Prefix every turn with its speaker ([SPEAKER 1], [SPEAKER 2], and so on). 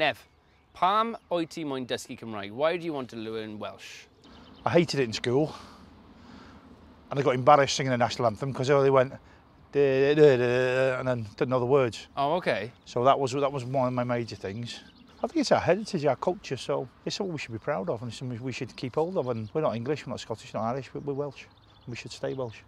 [SPEAKER 1] Nev, pam oed ti moyn dysgu Cymraeg? Why do you want to learn Welsh?
[SPEAKER 2] I hated it in school. And I got embarrassed singing the national anthem because they went "Da, da, da, da," and then didn't know the words.
[SPEAKER 1] Oh, okay.
[SPEAKER 2] So that was that was one of my major things. I think it's our heritage, our culture, so it's something we should be proud of and something we should keep hold of. And we're not English, we're not Scottish, not Irish, we're Welsh. We should stay Welsh.